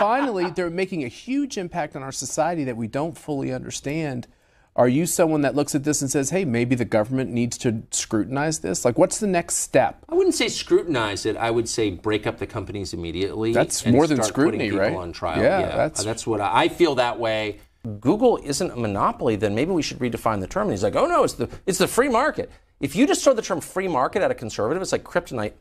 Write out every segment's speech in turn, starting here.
Finally, they're making a huge impact on our society that we don't fully understand. Are you someone that looks at this and says, hey, maybe the government needs to scrutinize this? Like, what's the next step? I wouldn't say scrutinize it. I would say break up the companies immediately. That's more than scrutiny, people right? On trial. Yeah, Yeah, that's- that's what I, I feel that way. Google isn't a monopoly, then maybe we should redefine the term. And he's like, oh no, it's the it's the free market. If you just throw the term free market at a conservative, it's like kryptonite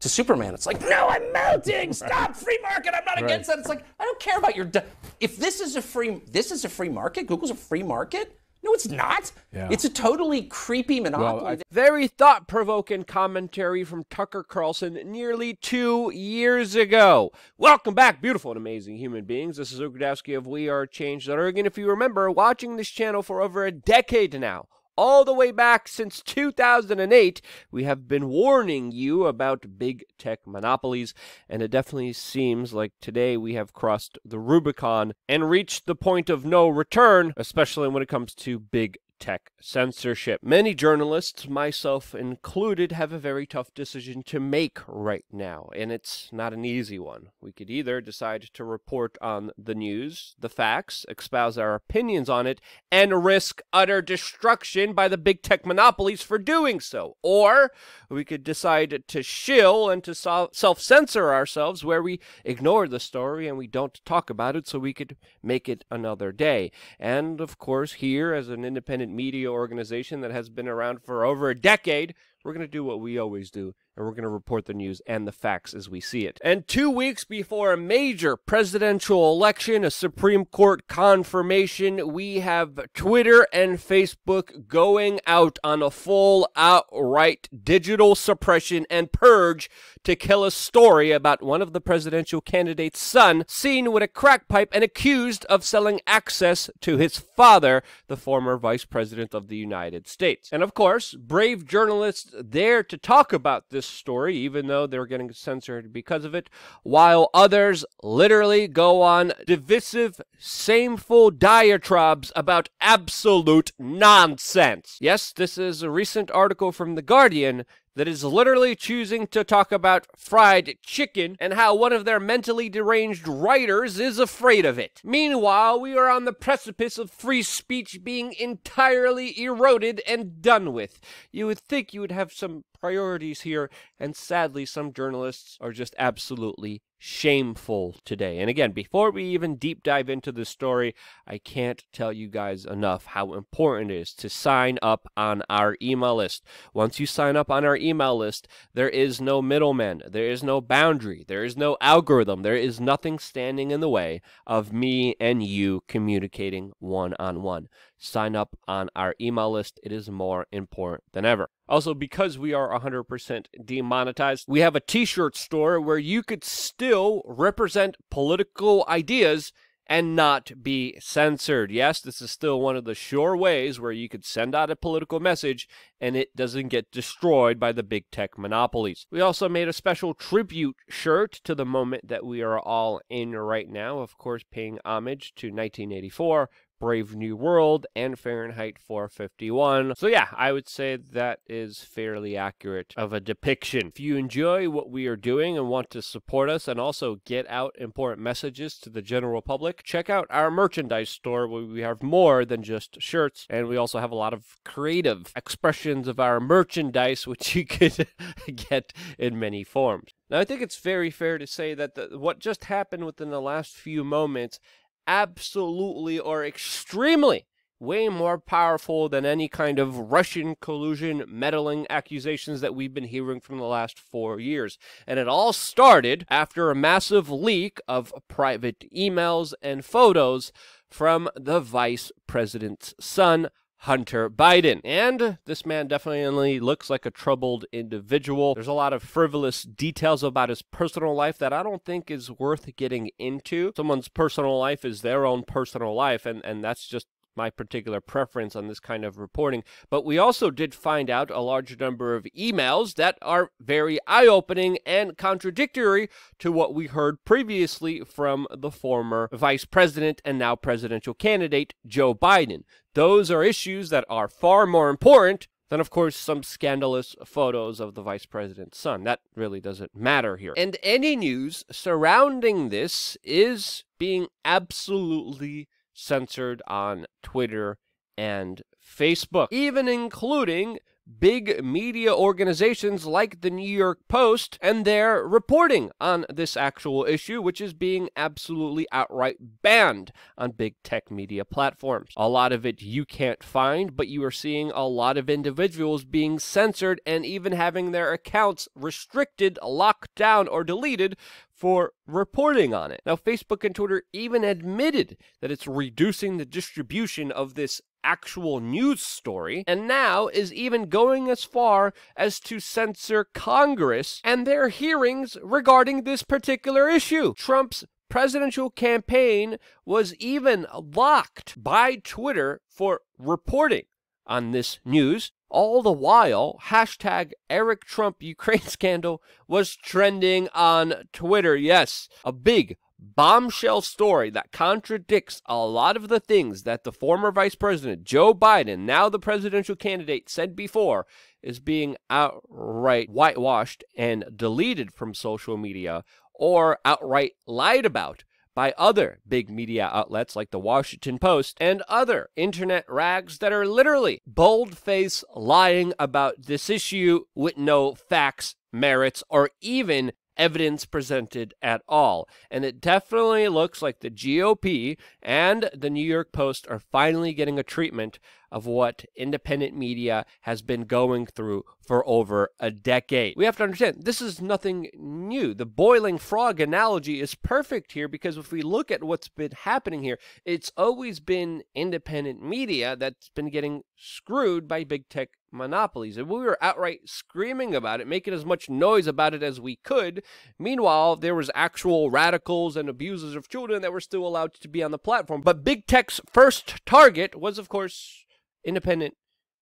to Superman. It's like, no, I'm melting. Stop free market. I'm not against that. It's like, I don't care about your. De- if this is a free, this is a free market. Google's a free market. No, it's not. Yeah. It's a totally creepy monopoly. I- Very thought provoking commentary from Tucker Carlson nearly two years ago. Welcome back, beautiful and amazing human beings. This is Luke Rudkowski of WeAreChange.org. And if you remember, watching this channel for over a decade now, all the way back since 2008, we have been warning you about big tech monopolies, and it definitely seems like today we have crossed the Rubicon and reached the point of no return, especially when it comes to big tech censorship. Many journalists, myself included, have a very tough decision to make right now, and it's not an easy one. We could either decide to report on the news, the facts, espouse our opinions on it, and risk utter destruction by the big tech monopolies for doing so, or we could decide to shill and to self censor ourselves where we ignore the story and we don't talk about it so we could make it another day. And of course, here as an independent media organization that has been around for over a decade, we're going to do what we always do, and we're going to report the news and the facts as we see it. And two weeks before a major presidential election, a Supreme Court confirmation, we have Twitter and Facebook going out on a full outright digital suppression and purge to kill a story about one of the presidential candidate's son seen with a crack pipe and accused of selling access to his father, the former vice president of the United States. And of course, brave journalists there to talk about this story, even though they're getting censored because of it, while others literally go on divisive, shameful diatribes about absolute nonsense. Yes, this is a recent article from The Guardian that is literally choosing to talk about fried chicken and how one of their mentally deranged writers is afraid of it. Meanwhile, we are on the precipice of free speech being entirely eroded and done with. You would think you would have some priorities here, and sadly, some journalists are just absolutely shameful today. And again, before we even deep dive into the story, I can't tell you guys enough how important it is to sign up on our email list. Once you sign up on our email list, there is no middleman, there is no boundary, there is no algorithm, there is nothing standing in the way of me and you communicating one on one. Sign up on our email list. It is more important than ever. Also, because we are 100% demonetized, we have a t shirt store where you could still represent political ideas and not be censored. Yes, this is still one of the sure ways where you could send out a political message and it doesn't get destroyed by the big tech monopolies. We also made a special tribute shirt to the moment that we are all in right now, of course, paying homage to 1984. Brave New World and Fahrenheit 451. So, yeah, I would say that is fairly accurate of a depiction. If you enjoy what we are doing and want to support us and also get out important messages to the general public, check out our merchandise store where we have more than just shirts. And we also have a lot of creative expressions of our merchandise, which you could get in many forms. Now, I think it's very fair to say that the, what just happened within the last few moments absolutely or extremely way more powerful than any kind of Russian collusion meddling accusations that we've been hearing from the last four years. And it all started after a massive leak of private emails and photos from the vice president's son, Hunter Biden. And this man definitely looks like a troubled individual. There's a lot of frivolous details about his personal life that I don't think is worth getting into. Someone's personal life is their own personal life, and, and that's just my particular preference on this kind of reporting. But we also did find out a large number of emails that are very eye opening and contradictory to what we heard previously from the former vice president and now presidential candidate, Joe Biden. Those are issues that are far more important than, of course, some scandalous photos of the vice president's son. That really doesn't matter here. And any news surrounding this is being absolutely censored on Twitter and Facebook, even including big media organizations like the New York Post and their reporting on this actual issue, which is being absolutely outright banned on big tech media platforms. A lot of it you can't find, but you are seeing a lot of individuals being censored and even having their accounts restricted, locked down, or deleted for reporting on it. Now, Facebook and Twitter even admitted that it's reducing the distribution of this actual news story, and now is even going as far as to censor Congress and their hearings regarding this particular issue. Trump's presidential campaign was even locked by Twitter for reporting on this news. All the while, hashtag Eric Trump Ukraine scandal was trending on Twitter. Yes, a big bombshell story that contradicts a lot of the things that the former Vice President Joe Biden, now the presidential candidate, said before is being outright whitewashed and deleted from social media or outright lied about by other big media outlets like the Washington Post and other internet rags that are literally boldface lying about this issue with no facts, merits, or even evidence presented at all. And it definitely looks like the GOP and the New York Post are finally getting a treatment of what independent media has been going through for over a decade. We have to understand this is nothing new. The boiling frog analogy is perfect here because if we look at what's been happening here, it's always been independent media that's been getting screwed by big tech monopolies. And we were outright screaming about it, making as much noise about it as we could. Meanwhile, there was actual radicals and abusers of children that were still allowed to be on the platform. But big tech's first target was, of course, independent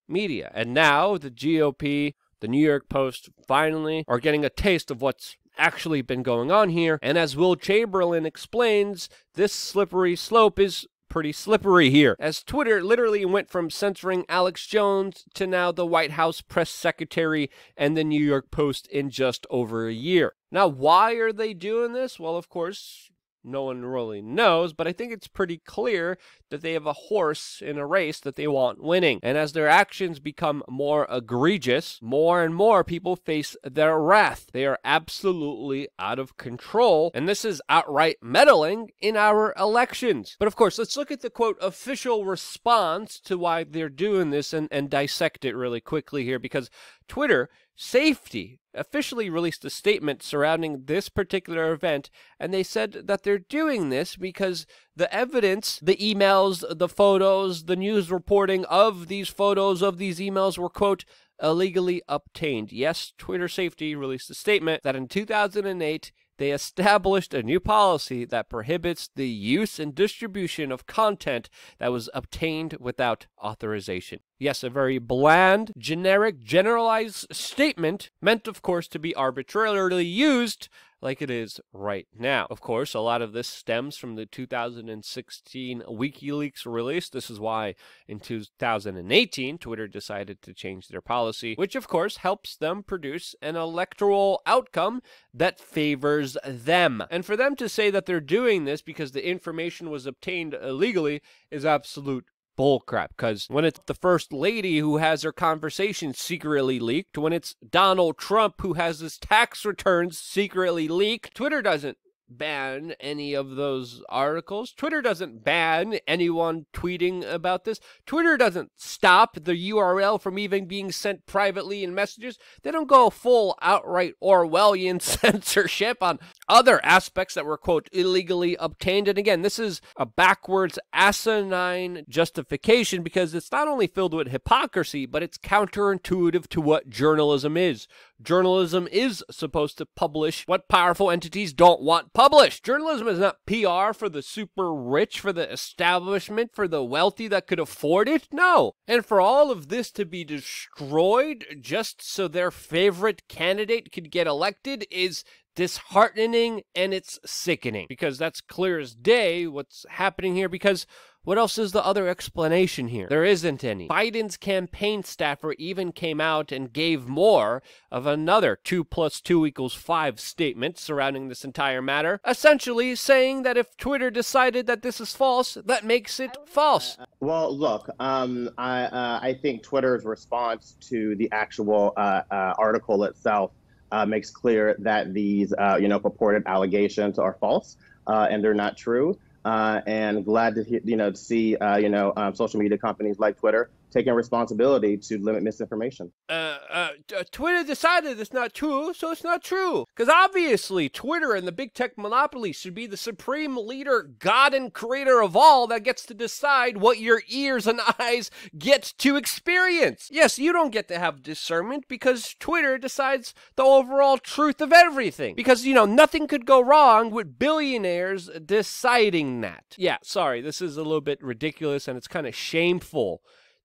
media. And now the GOP, the New York Post, finally are getting a taste of what's actually been going on here. And as Will Chamberlain explains, this slippery slope is pretty slippery here, as Twitter literally went from censoring Alex Jones to now the White House press secretary and the New York Post in just over a year. Now, why are they doing this? Well, of course, no one really knows, but I think it's pretty clear that they have a horse in a race that they want winning. And as their actions become more egregious, more and more people face their wrath. They are absolutely out of control, and this is outright meddling in our elections. But of course, let's look at the quote official response to why they're doing this and, and dissect it really quickly here because Twitter Safety officially released a statement surrounding this particular event, and they said that they're doing this because the evidence, the emails, the photos, the news reporting of these photos, of these emails were, quote, illegally obtained. Yes, Twitter Safety released a statement that in 2008, they established a new policy that prohibits the use and distribution of content that was obtained without authorization. Yes, a very bland, generic, generalized statement meant, of course, to be arbitrarily used like it is right now. Of course, a lot of this stems from the 2016 WikiLeaks release. This is why in 2018 Twitter decided to change their policy, which of course helps them produce an electoral outcome that favors them. And for them to say that they're doing this because the information was obtained illegally is absolute bullcrap because when it's the first lady who has her conversation secretly leaked, when it's Donald Trump who has his tax returns secretly leaked, Twitter doesn't ban any of those articles. Twitter doesn't ban anyone tweeting about this. Twitter doesn't stop the URL from even being sent privately in messages. They don't go full outright Orwellian censorship on other aspects that were, quote, illegally obtained. And again, this is a backwards, asinine justification because it's not only filled with hypocrisy, but it's counterintuitive to what journalism is. Journalism is supposed to publish what powerful entities don't want published. Journalism is not PR for the super rich, for the establishment, for the wealthy that could afford it. No. And for all of this to be destroyed just so their favorite candidate could get elected is disheartening and it's sickening because that's clear as day what's happening here because what else is the other explanation here? There isn't any. Biden's campaign staffer even came out and gave more of another 2 plus 2 equals 5 statement surrounding this entire matter, essentially saying that if Twitter decided that this is false, that makes it false. Well, look, um, I, uh, I think Twitter's response to the actual uh, uh, article itself uh, makes clear that these, uh, you know, purported allegations are false uh, and they're not true. Uh, and glad to you know to see uh, you know um, social media companies like Twitter taking responsibility to limit misinformation. Uh, uh, uh, Twitter decided it's not true, so it's not true. Because obviously, Twitter and the big tech monopoly should be the supreme leader, God and creator of all that gets to decide what your ears and eyes get to experience. Yes, you don't get to have discernment because Twitter decides the overall truth of everything. Because, you know, nothing could go wrong with billionaires deciding that. Yeah, sorry, this is a little bit ridiculous and it's kind of shameful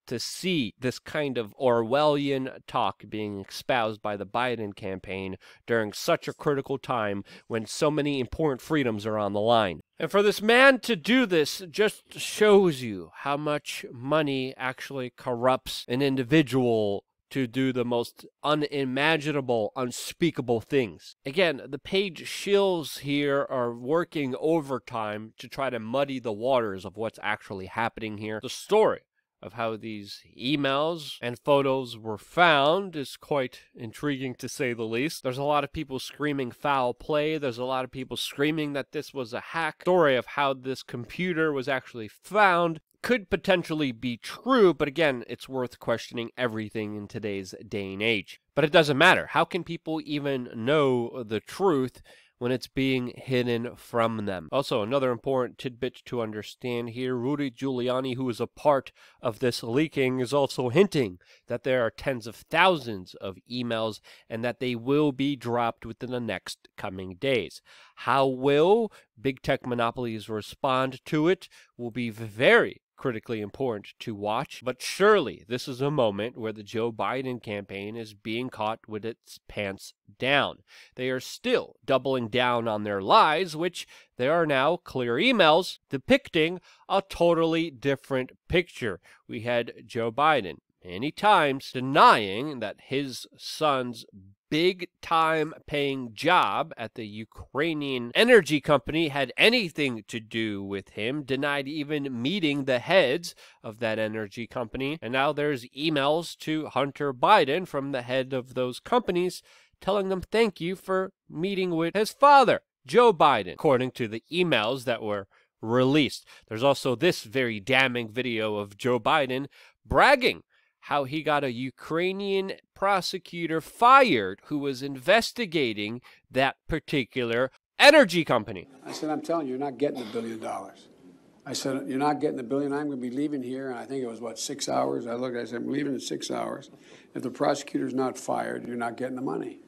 to see this kind of Orwellian talk being espoused by the Biden campaign during such a critical time when so many important freedoms are on the line. And for this man to do this just shows you how much money actually corrupts an individual to do the most unimaginable, unspeakable things. Again, the page shills here are working overtime to try to muddy the waters of what's actually happening here. The story of how these emails and photos were found is quite intriguing to say the least. There's a lot of people screaming foul play. There's a lot of people screaming that this was a hack. Story of how this computer was actually found could potentially be true, but again, it's worth questioning everything in today's day and age. But it doesn't matter. How can people even know the truth when it's being hidden from them. Also, another important tidbit to understand here Rudy Giuliani, who is a part of this leaking, is also hinting that there are tens of thousands of emails and that they will be dropped within the next coming days. How will big tech monopolies respond to it will be very critically important to watch. But surely this is a moment where the Joe Biden campaign is being caught with its pants down. They are still doubling down on their lies, which there are now clear emails depicting a totally different picture. We had Joe Biden many times denying that his son's big time paying job at the Ukrainian energy company had anything to do with him, denied even meeting the heads of that energy company. And now there's emails to Hunter Biden from the head of those companies telling them thank you for meeting with his father, Joe Biden, according to the emails that were released. There's also this very damning video of Joe Biden bragging how he got a Ukrainian prosecutor fired who was investigating that particular energy company. I said, I'm telling you, you're not getting a billion dollars. I said, You're not getting a billion. I'm going to be leaving here. And I think it was, what, six hours? I looked, I said, I'm leaving in six hours. If the prosecutor's not fired, you're not getting the money.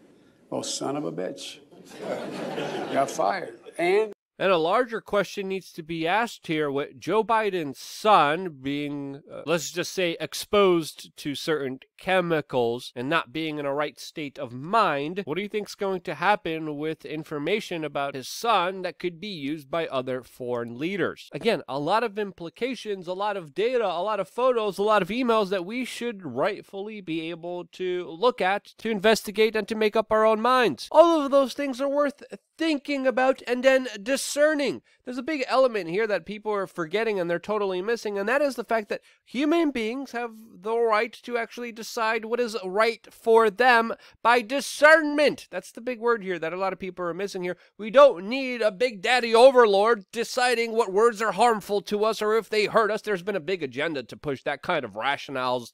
Well, son of a bitch. got fired. And and a larger question needs to be asked here with Joe Biden's son being, uh, let's just say, exposed to certain chemicals and not being in a right state of mind. What do you think is going to happen with information about his son that could be used by other foreign leaders? Again, a lot of implications, a lot of data, a lot of photos, a lot of emails that we should rightfully be able to look at, to investigate, and to make up our own minds. All of those things are worth thinking about and then discerning. There's a big element here that people are forgetting and they're totally missing, and that is the fact that human beings have the right to actually decide what is right for them by discernment. That's the big word here that a lot of people are missing here. We don't need a big daddy overlord deciding what words are harmful to us or if they hurt us. There's been a big agenda to push that kind of rationales,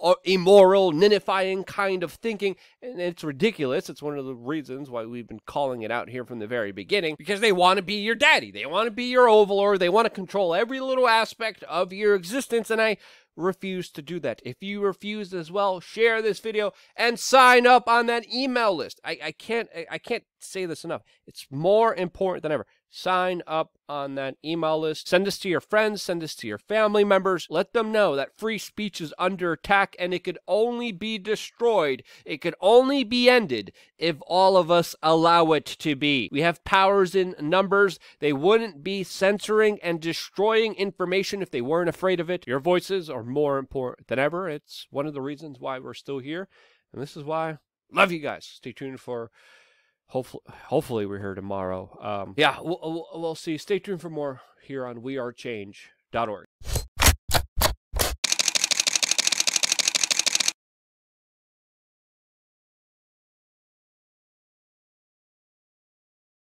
uh, immoral, ninifying kind of thinking, and it's ridiculous. It's one of the reasons why we've been calling it out here from the very beginning because they want to be your daddy. They want to be your overlord. They want to control every little aspect of your existence. And I refuse to do that. If you refuse as well, share this video and sign up on that email list. I, I can't I can't say this enough. It's more important than ever. Sign up on that email list. Send this to your friends, send this to your family members. Let them know that free speech is under attack and it could only be destroyed, it could only be ended if all of us allow it to be. We have powers in numbers. They wouldn't be censoring and destroying information if they weren't afraid of it. Your voices are more important than ever. It's one of the reasons why we're still here. And this is why love you guys. Stay tuned for hopefully hopefully we're here tomorrow. Um, yeah we'll, we'll, we'll see. Stay tuned for more here on wearechange.org